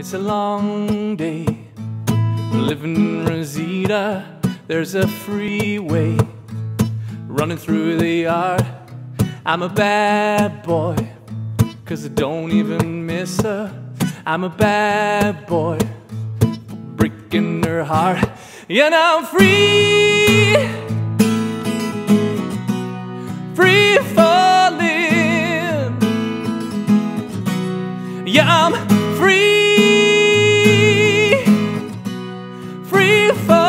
It's a long day living in Reseda. There's a freeway running through the yard. I'm a bad boy, cause I don't even miss her. I'm a bad boy, breaking her heart. And I'm free, free falling. Yeah, I'm. free from